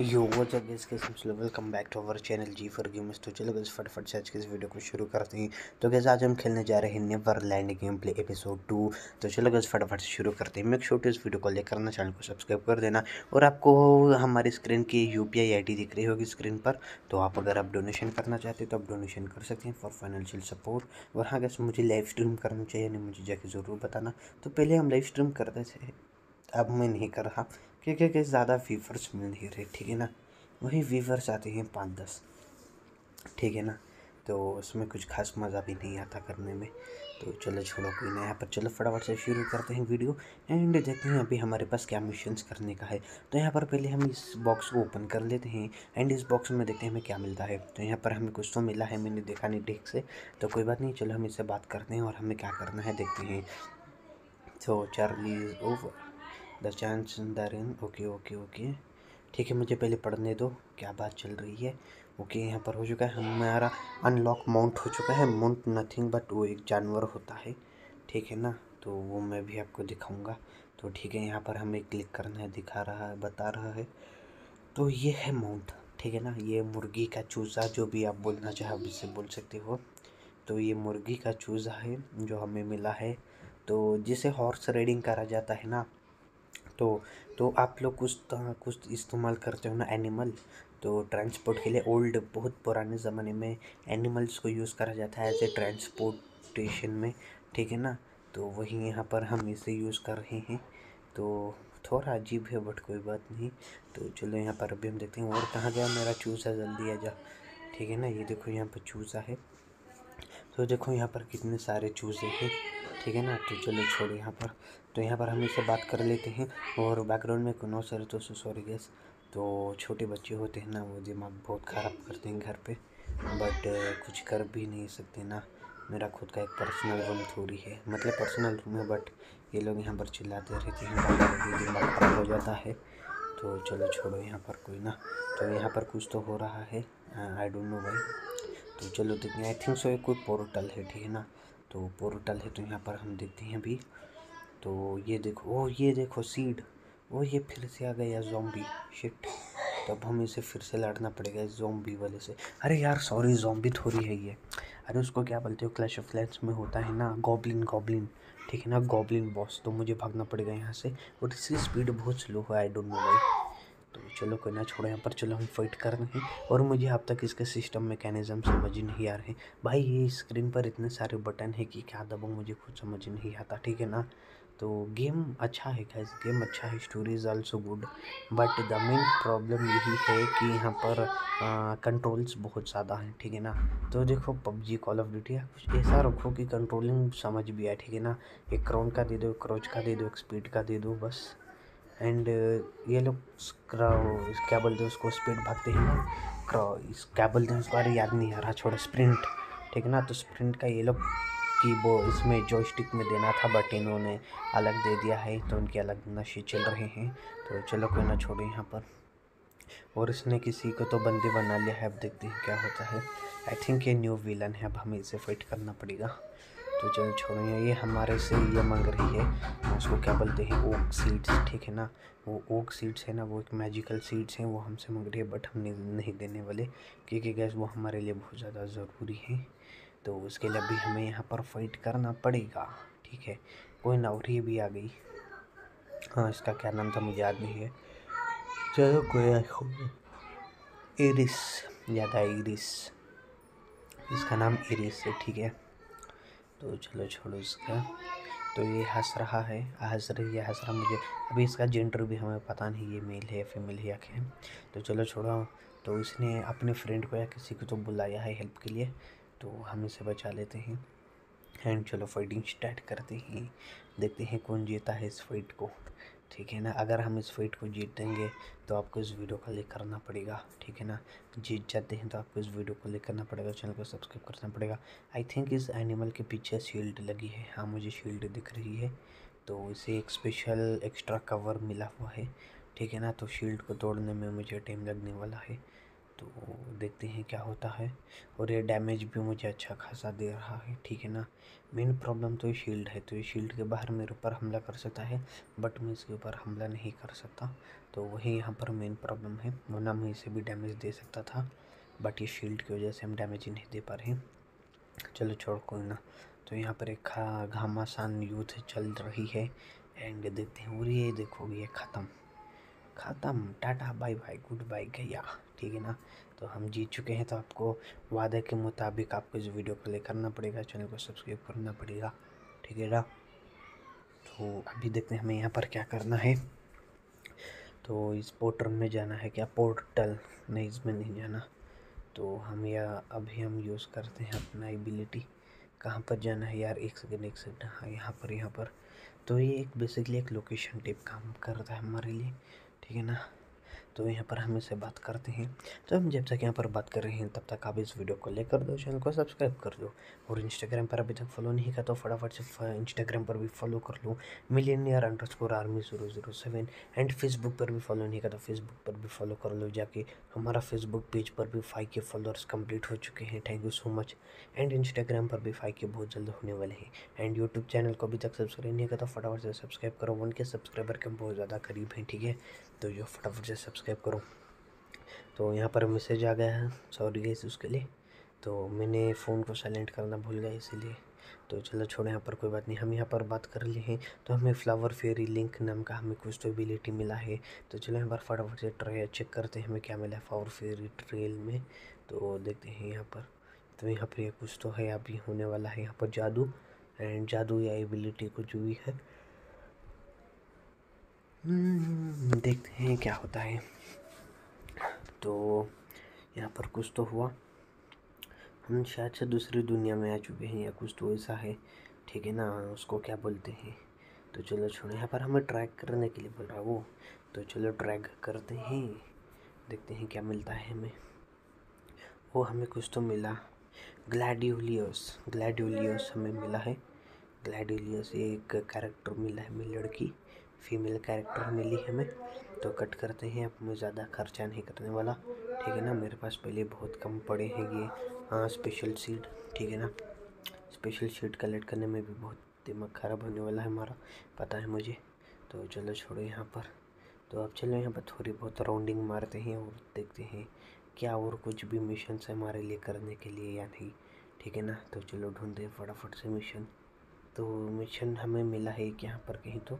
Yo what's up guys welcome back to our channel G for games तो चलो guys फटाफट से आज के इस वीडियो को शुरू करते हैं। तो गाइस आज हम खेलने जा रहे हैं Neverland game play episode two तो चलो गाइस फटाफट से शुरू करते हैं। मेक श्योर इस वीडियो को लेकर ना चैनल को सब्सक्राइब कर देना। और आपको हमारी स्क्रीन की यू पी आई दिख रही होगी स्क्रीन पर। तो आप अगर आप डोनेशन करना चाहते हैं तो आप डोनेशन कर सकते हैं फॉर फाइनेंशियल सपोर्ट और हाँ गैस मुझे लाइव स्ट्रीम करना चाहिए नहीं मुझे जाके ज़रूर बताना। तो पहले हम लाइव स्ट्रीम करते थे। अब मैं नहीं कर रहा। क्योंकि ज़्यादा फीवर्स मिल नहीं रहे, ठीक है ना? वही व्यूवर्स आते हैं पाँच दस, ठीक है ना? तो उसमें कुछ खास मज़ा भी नहीं आता करने में। तो चलो छोड़ो, कोई ना यहाँ पर चलो फटाफट से शुरू करते हैं वीडियो। एंड देखते हैं अभी हमारे पास क्या मिशंस करने का है। तो यहाँ पर पहले हम इस बॉक्स को ओपन कर लेते हैं। एंड इस बॉक्स में देखते हैं हमें क्या मिलता है। तो यहाँ पर हमें कुछ तो मिला है, मैंने देखा नहीं ठीक से। तो कोई बात नहीं, चलो हम इससे बात करते हैं और हमें क्या करना है देखते हैं। तो Charlie over the chance in okay okay okay. ठीक है मुझे पहले पढ़ने दो क्या बात चल रही है? ओके okay, यहाँ पर हो चुका है हमारा अनलॉक माउंट हो चुका है माउंट नथिंग बट वो एक जानवर होता है। ठीक है ना? तो वो मैं भी आपको दिखाऊँगा। तो ठीक है यहाँ पर हमें क्लिक करना है दिखा रहा है बता रहा है। तो ये है माउंट ठीक है ना? ये मुर्गी का चूज़ा जो भी आप बोलना चाहे आप इससे बोल सकते हो। तो ये मुर्गी का चूज़ा है जो हमें मिला है। तो जिसे हॉर्स राइडिंग करा जाता है ना तो तो आप लोग कुछ कुछ इस्तेमाल करते हो ना एनिमल तो ट्रांसपोर्ट के लिए ओल्ड बहुत पुराने ज़माने में एनिमल्स को यूज़ करा जाता है एज ए ट्रांसपोर्टेशन में, ठीक है ना? तो वही यहाँ पर हम इसे यूज़ कर रहे हैं। तो थोड़ा अजीब है बट कोई बात नहीं। तो चलो यहाँ पर अभी हम देखते हैं और कहाँ गया मेरा चूज़ा जल्दी आ जा। ठीक है ना? ये देखो यहाँ पर चूज़ा है। तो देखो यहाँ पर कितने सारे चूज़े हैं। ठीक है ना? तो चलो छोड़ो यहाँ पर। तो यहाँ पर हम इससे बात कर लेते हैं और बैकग्राउंड में नो सर तो सॉरी गैस तो छोटे बच्चे होते हैं ना, वो दिमाग बहुत ख़राब करते हैं घर पे। बट कुछ कर भी नहीं सकते ना। मेरा खुद का एक पर्सनल रूम थोड़ी है। मतलब पर्सनल रूम है बट ये लोग यहाँ पर चिल्लाते रहते हैं। दिमाग ख़राब हो जाता है। तो चलो छोड़ो यहाँ पर कोई ना। तो यहाँ पर कुछ तो हो रहा है। आई डोंट नो भाई तो चलो देखते हैं। आई थिंक सो ये कोई पोर्टल है, ठीक है ना? तो पोर्टल है तो यहाँ पर हम देखते हैं अभी। तो ये देखो, ओ, ये देखो सीड ओ, ये फिर से आ गया जोम्बी शिट तब हमें इसे फिर से लड़ना पड़ेगा इस जोम्बी वाले से। अरे यार सॉरी जोम्बी थोड़ी है ये। अरे उसको क्या बोलते हो? क्लैश ऑफ़ क्लैंस में होता है ना गॉबलिन गॉबलिन ठीक है ना गॉबलिन बॉस तो मुझे भागना पड़ेगा यहाँ से। और इसकी स्पीड बहुत स्लो है आई डोंट नो भाई तो चलो कोई ना, छोड़ो, यहाँ पर चलो हम फाइट कर रहे हैं। और मुझे अब तक इसका सिस्टम मैकेनिज़्म समझ ही नहीं आ रहे। भाई, ये स्क्रीन पर इतने सारे बटन है कि क्या दबाऊँ, मुझे खुद समझ नहीं आता, ठीक है ना? तो गेम अच्छा है गैस गेम अच्छा है story is also good but the main problem यही है कि यहाँ पर कंट्रोल्स बहुत ज़्यादा हैं, ठीक है ना? तो देखो पबजी कॉल ऑफ़ ड्यूटी कुछ ऐसा रखो कि कंट्रोलिंग समझ भी आए, ठीक है ना? एक क्राउन का दे दो, एक क्रोच का दे दो, एक स्पीड का दे दो, बस। एंड, ये लोग क्या बोलते हैं उसको स्पीड भागते हैं इस क्या बोलते हैं उसको अरे याद नहीं आ रहा, छोड़ा, स्प्रिंट। ठीक है ना? तो स्प्रिंट का ये लोग की वो इसमें जो स्टिक में देना था बट इन्होंने अलग दे दिया है तो उनके अलग नशे चल रहे हैं। तो चलो, कोई ना छोड़ो यहाँ पर। और इसने किसी को तो बंदी बना लिया है, अब देखते हैं क्या होता है। आई थिंक ये न्यू विलन है, अब हमें इसे फाइट करना पड़ेगा। तो चलो छोड़ो, ये हमारे से ये मांग रही है। उसको क्या बोलते हैं? ओक सीड्स, ठीक है ना? वो ओक सीड्स है ना, वो एक मैजिकल सीड्स हैं, वो हमसे मांग रही है बट हम नहीं देने वाले। क्योंकि गैस वो हमारे लिए बहुत ज़्यादा ज़रूरी है। तो उसके लिए भी हमें यहाँ पर फाइट करना पड़ेगा, ठीक है? कोई नौरी भी आ गई। हाँ इसका क्या नाम था, मुझे याद नहीं है। चलो, कोई एरिस याद है एरिस इसका नाम एरिस है, ठीक है? तो चलो छोड़ो इसका। तो ये हंस रहा है, हंस रही है, हंस रहा मुझे। अभी इसका जेंडर भी हमें पता नहीं, ये मेल है फीमेल है या क्या तो चलो छोड़ो। तो इसने अपने फ्रेंड को या किसी को तो बुलाया है हेल्प के लिए। तो हम इसे बचा लेते हैं। एंड चलो फाइटिंग स्टार्ट करते हैं। देखते हैं कौन जीता है इस फाइट को। ठीक है ना? अगर हम इस फाइट को जीत देंगे तो आपको इस वीडियो को लाइक करना पड़ेगा, ठीक है ना? जीत जाते हैं तो आपको इस वीडियो को लाइक करना पड़ेगा चैनल को सब्सक्राइब करना पड़ेगा। आई थिंक इस एनिमल के पीछे शील्ड लगी है। हाँ मुझे शील्ड दिख रही है। तो इसे एक स्पेशल एक्स्ट्रा कवर मिला हुआ है, ठीक है ना? तो शील्ड को तोड़ने में मुझे टाइम लगने वाला है। तो देखते हैं क्या होता है। और ये डैमेज भी मुझे अच्छा खासा दे रहा है, ठीक है ना। मेन प्रॉब्लम तो ये शील्ड है तो ये शील्ड के बाहर मेरे ऊपर हमला कर सकता है बट मैं इसके ऊपर हमला नहीं कर सकता। तो वही यहाँ पर मेन प्रॉब्लम है, वरना मैं इसे भी डैमेज दे सकता था बट ये शील्ड की वजह से हम डैमेज ही नहीं दे पा रहे। चलो छोड़, कोई ना। तो यहाँ पर एक खा, घामासान यूथ चल रही है एंड देखते हैं, और ये देखो, ये ख़त्म। ख़त्म। Tata bye bye goodbye गया। ठीक है ना? तो हम जीत चुके हैं तो आपको वादे के मुताबिक आपको इस वीडियो को ले करना पड़ेगा, चैनल को सब्सक्राइब करना पड़ेगा, ठीक है ना? तो अभी देखते हैं हमें यहाँ पर क्या करना है। तो इस पोर्टल में जाना है क्या? पोर्टल? नहीं, इसमें नहीं जाना। तो हम यह अभी हम यूज़ करते हैं अपना एबिलिटी। कहाँ पर जाना है यार? एक सेकेंड एक सेकेंड। हाँ यहाँ पर यहाँ पर। तो ये एक बेसिकली एक लोकेशन टाइप काम करता है हमारे लिए, ठीक है ना? तो यहाँ पर हम इससे बात करते हैं। तो हम जब तक यहाँ पर बात कर रहे हैं, तब तक आप इस वीडियो को लाइक कर दो, चैनल को सब्सक्राइब कर दो और इंस्टाग्राम पर अभी तक फॉलो नहीं किया तो फटाफट से इंस्टाग्राम पर भी फॉलो कर लो। Millionaire underscore army zero zero seven and Facebook पर भी फॉलो नहीं किया तो फेसबुक पर भी फॉलो कर लो, जाके हमारा फेसबुक पेज पर भी फाइव के फॉलोअर्स कंप्लीट हो चुके हैं। Thank you so much and Instagram पर भी फाइव के बहुत जल्द होने वाले हैं। एंड यूट्यूब चैनल को अभी तक सब्सक्राइब नहीं किया तो फटाफट से सब्सक्राइब करो। वन के सब्सक्राइबर के बहुत ज़्यादा करीब हैं, ठीक है? तो जो फटाफट से सब्सक्राइब करो। तो यहाँ पर मैसेज आ गया है सॉरी गई उसके लिए। तो मैंने फ़ोन को साइलेंट करना भूल गया इसीलिए। तो चलो छोड़ो, यहाँ पर कोई बात नहीं। हम यहाँ पर बात कर लिए हैं तो हमें फ्लावर फेरी लिंक नाम का हमें कुछ तो एबिलिटी मिला है। तो चलो यहाँ पर फटाफट से ट्राई चेक करते हैं हमें क्या मिला है फ्लावर फेरी ट्रेल में। तो देखते हैं यहाँ पर। तो यहाँ पर कुछ तो है, अभी होने वाला है यहाँ पर जादू। एंड जादू या एबिलिटी कुछ भी है। देखते हैं क्या होता है। तो यहाँ पर कुछ तो हुआ। हम शायद से दूसरी दुनिया में आ चुके हैं या कुछ तो ऐसा है। ठीक है ना, उसको क्या बोलते हैं? तो चलो छोड़ो, यहाँ पर हमें ट्रैक करने के लिए बोल रहा वो। तो चलो ट्रैक करते हैं। देखते हैं क्या मिलता है हमें। वो हमें कुछ तो मिला। ग्लैडियोलियस ग्लैडियोलियस हमें मिला है। ग्लैडियोलियस एक कैरेक्टर मिला है मेरी लड़की। फीमेल कैरेक्टर मिली हमें तो कट करते हैं। अब मैं ज़्यादा खर्चा नहीं करने वाला, ठीक है ना? मेरे पास पहले बहुत कम पड़े हैं ये। हाँ स्पेशल सीट ठीक है ना? स्पेशल सीट कलेक्ट करने में भी बहुत दिमाग ख़राब होने वाला है हमारा, पता है मुझे। तो चलो छोड़ो यहाँ पर। तो अब चलो यहाँ पर थोड़ी बहुत राउंडिंग मारते हैं और देखते हैं क्या और कुछ भी मिशन है हमारे लिए करने के लिए या नहीं, ठीक है ना? तो चलो ढूंढते हैं फटाफट से मिशन तो मिशन हमें मिला है एक यहाँ पर कहीं तो।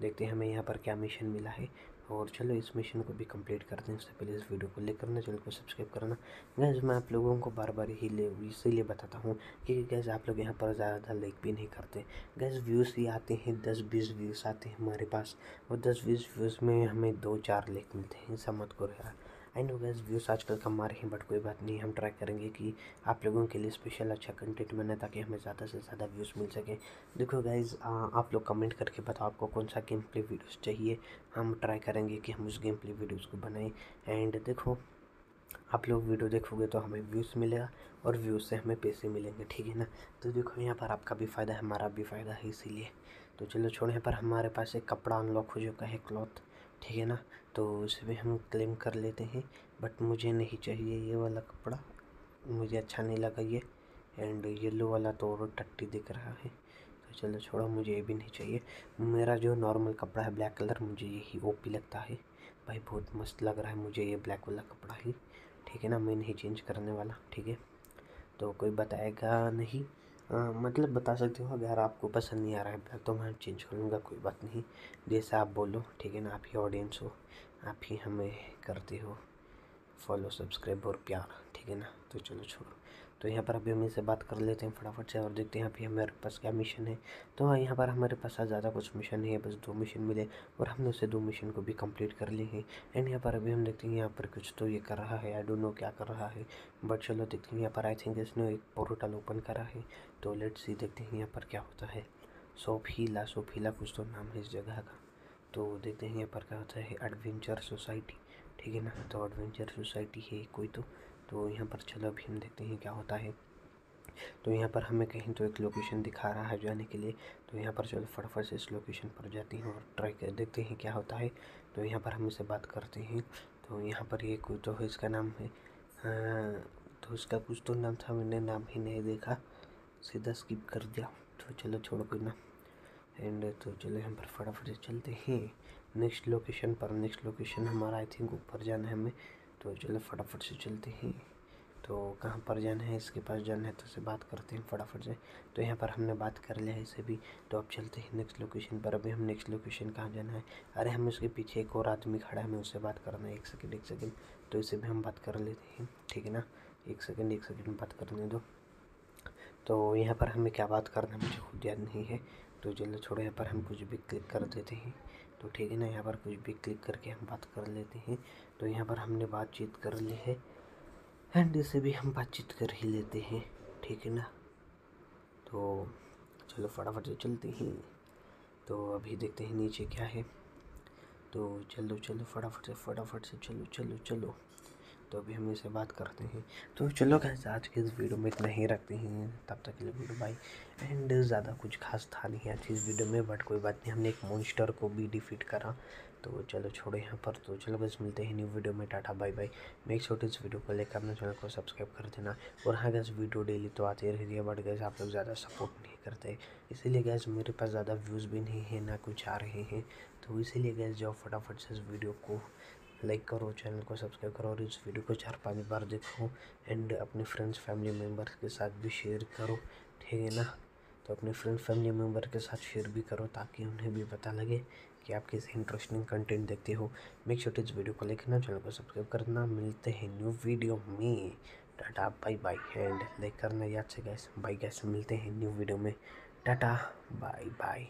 देखते हैं हमें यहाँ पर क्या मिशन मिला है। और चलो इस मिशन को भी कंप्लीट करते हैं। उससे पहले इस वीडियो को लाइक करना, चैनल को सब्सक्राइब करना। गैस मैं आप लोगों को बार बार ही ले, इसीलिए बताता हूँ कि गैस आप लोग यहाँ पर ज़्यादा लाइक भी नहीं करते। गैस व्यूज़ ही आते हैं दस बीस व्यूज़ आते हैं हमारे पास। और दस बीस व्यूज़ में हमें दो चार लाइक मिलते हैं समझ को यार। आई नो गैस व्यूज़ आजकल कम आ रहे हैं बट कोई बात नहीं, हम ट्राई करेंगे कि आप लोगों के लिए स्पेशल अच्छा कंटेंट बने ताकि हमें ज़्यादा से ज़्यादा व्यूज़ मिल सके। देखो गैस आप लोग कमेंट करके बताओ आपको कौन सा गेम प्ले वीडियोज़ चाहिए। हम ट्राई करेंगे कि हम उस गेम प्ले वीडियोज़ को बनाएँ। एंड देखो, आप लोग वीडियो देखोगे तो हमें व्यूज़ मिलेगा और व्यूज़ से हमें पैसे मिलेंगे, ठीक है ना? तो देखो, यहाँ पर आपका भी फ़ायदा है, हमारा भी फ़ायदा है इसीलिए। तो चलो छोड़ो, यहाँ पर हमारे पास एक कपड़ा अनलॉक हो चुका है क्लॉथ ठीक है ना? तो उसे भी हम क्लेम कर लेते हैं बट मुझे नहीं चाहिए ये वाला कपड़ा। मुझे अच्छा नहीं लगा ये एंड येलो वाला तो और टट्टी दिख रहा है। तो चलो छोड़ो, मुझे ये भी नहीं चाहिए। मेरा जो नॉर्मल कपड़ा है ब्लैक कलर मुझे यही ओपी लगता है। भाई, बहुत मस्त लग रहा है मुझे ये ब्लैक वाला कपड़ा ही। ठीक है ना? मैं नहीं चेंज करने वाला, ठीक है? तो कोई बताएगा नहीं। मतलब बता सकते हो, अगर आपको पसंद नहीं आ रहा है तो मैं चेंज कर लूँगा कोई बात नहीं। जैसा आप बोलो, ठीक है ना? आप ही ऑडियंस हो, आप ही हमें करते हो। फॉलो सब्सक्राइब और प्यार, ठीक है ना? तो चलो छोड़ो। तो यहाँ पर अभी हम इनसे बात कर लेते हैं फटाफट से और देखते हैं अभी हमारे पास क्या मिशन है। तो हाँ यहाँ पर हमारे पास ज़्यादा कुछ मिशन नहीं है, बस दो मिशन मिले और हमने उसे दो मिशन को भी कंप्लीट कर लिए हैं। एंड यहाँ पर अभी हम देखते हैं यहाँ पर कुछ तो ये कर रहा है आई डोंट नो क्या कर रहा है। बट चलो देखते हैं यहाँ पर आई थिंक इसने एक पोर्टल ओपन करा है। तो लेट सी देखते हैं यहाँ पर क्या होता है। सोफीला सोफीला कुछ तो नाम है इस जगह का। तो देखते हैं यहाँ पर क्या होता है एडवेंचर सोसाइटी ठीक है ना? तो एडवेंचर सोसाइटी है कोई तो। तो यहाँ पर चलो अभी हम देखते हैं क्या होता है। तो यहाँ पर हमें कहीं तो एक लोकेशन दिखा रहा है जाने के लिए। तो यहाँ पर चलो फटाफट से इस लोकेशन पर जाते हैं और ट्राई कर देखते हैं क्या होता है। तो यहाँ पर हम इसे बात करते हैं। तो यहाँ पर ये कोई तो है, इसका नाम है तो इसका कुछ तो नाम था, मैंने नाम ही नहीं देखा। सीधा स्किप कर दिया। तो चलो छोड़ो कोई ना। एंड तो चलो यहाँ पर फटाफट से चलते हैं। नेक्स्ट लोकेशन पर नेक्स्ट लोकेशन हमारा आई थिंक ऊपर जाना है हमें। तो चलो फटाफट से चलते हैं। तो कहाँ पर जाना है? इसके पास जाना है तो से बात करते हैं फटाफट से। तो यहाँ पर हमने बात कर लिया है इसे भी तो अब चलते हैं नेक्स्ट लोकेशन पर। अभी हम नेक्स्ट लोकेशन कहाँ जाना है? अरे हम उसके पीछे एक और आदमी खड़ा है हमें उससे बात करना है। एक सेकेंड एक सेकेंड तो इसे भी हम बात कर लेते हैं, ठीक है ना? एक सेकेंड एक सेकेंड बात करने दो। तो यहाँ पर हमें क्या बात करना है मुझे खुद याद नहीं है। तो चलो छोड़ो यहाँ पर हम कुछ भी क्लिक कर देते हैं। तो ठीक है ना, यहाँ पर कुछ भी क्लिक करके हम बात कर लेते हैं। तो यहाँ पर हमने बातचीत कर ली है। एंड इसे भी हम बातचीत कर ही लेते हैं, ठीक है ना? तो चलो फटाफट से चलते हैं। तो अभी देखते हैं नीचे क्या है। तो चलो चलो फटाफट से फटाफट से चलो चलो चलो। तो अभी हम इसे बात करते हैं। तो चलो कैसे आज के इस वीडियो में इतना ही रखते हैं। तब तक के लिए वीडियो बाई एंड ज़्यादा कुछ खास था नहीं आज इस वीडियो में बट कोई बात नहीं, हमने एक मोन्स्टर को भी डिफीट करा। तो चलो छोड़ो यहाँ पर। तो चलो बस मिलते हैं न्यू वीडियो में। टाटा बाय बाय मेक छोटे इस वीडियो को लेकर अपने चैनल को सब्सक्राइब कर देना। और हाँ गैस वीडियो डेली तो आती रही है बट गैस आप लोग ज़्यादा सपोर्ट नहीं करते। इसीलिए गैस मेरे पास ज़्यादा व्यूज़ भी नहीं है, ना कुछ आ रहे हैं। तो इसीलिए गैस जाओ फटाफट से इस वीडियो को लाइक करो, चैनल को सब्सक्राइब करो और इस वीडियो को चार पाँच बार देखो एंड अपने फ्रेंड्स फैमिली मेंबर्स के साथ भी शेयर करो, ठीक है ना? तो अपने फ्रेंड फैमिली मेंबर के साथ शेयर भी करो ताकि उन्हें भी पता लगे कि आप किसी इंटरेस्टिंग कंटेंट देखते हो। मेक श्योर इस वीडियो को लेकर ना चैनल को सब्सक्राइब करना। मिलते हैं न्यू वीडियो में। Ta-ta bye bye and like करना याद से गैस बाय गैस मिलते हैं न्यू वीडियो में। Tata bye bye